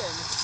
Bene.